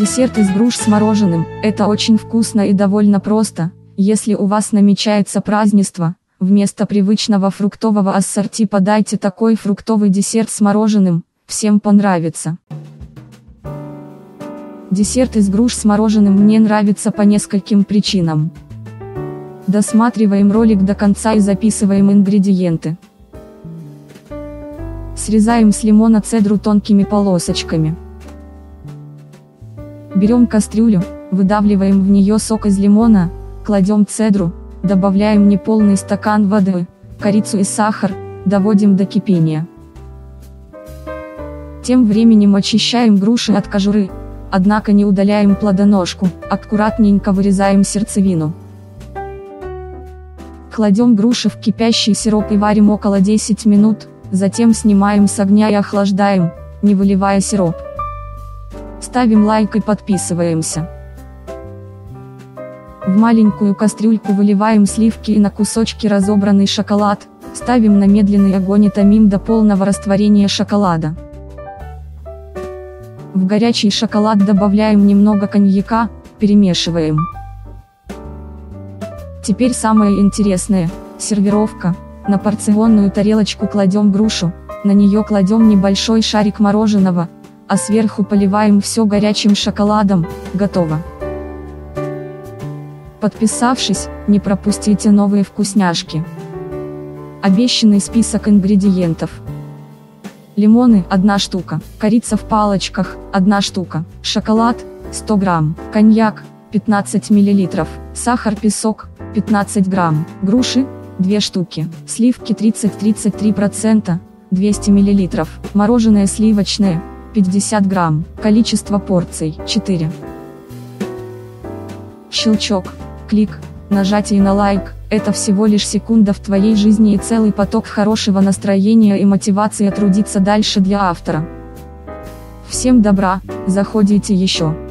Десерт из груш с мороженым – это очень вкусно и довольно просто. Если у вас намечается празднество, вместо привычного фруктового ассорти подайте такой фруктовый десерт с мороженым, всем понравится. Десерт из груш с мороженым мне нравится по нескольким причинам. Досматриваем ролик до конца и записываем ингредиенты. Срезаем с лимона цедру тонкими полосочками. Берем кастрюлю, выдавливаем в нее сок из лимона, кладем цедру, добавляем неполный стакан воды, корицу и сахар, доводим до кипения. Тем временем очищаем груши от кожуры, однако не удаляем плодоножку, аккуратненько вырезаем сердцевину. Кладем груши в кипящий сироп и варим около 10 минут, затем снимаем с огня и охлаждаем, не выливая сироп. Ставим лайк и подписываемся. В маленькую кастрюльку выливаем сливки и на кусочки разобранный шоколад, ставим на медленный огонь и томим до полного растворения шоколада. В горячий шоколад добавляем немного коньяка, перемешиваем. Теперь самое интересное – сервировка. На порционную тарелочку кладем грушу, на нее кладем небольшой шарик мороженого, а сверху поливаем все горячим шоколадом, готово. Подписавшись, не пропустите новые вкусняшки. Обещанный список ингредиентов. Лимоны – 1 штука, корица в палочках – 1 штука, шоколад – 100 грамм, коньяк – 15 миллилитров, сахар песок – 15 грамм, груши – 2 штуки, сливки 30-33%, 200 миллилитров, мороженое сливочное – 50 грамм, количество порций – 4. Щелчок, клик, нажатие на лайк – это всего лишь секунда в твоей жизни и целый поток хорошего настроения и мотивации трудиться дальше для автора. Всем добра, заходите еще.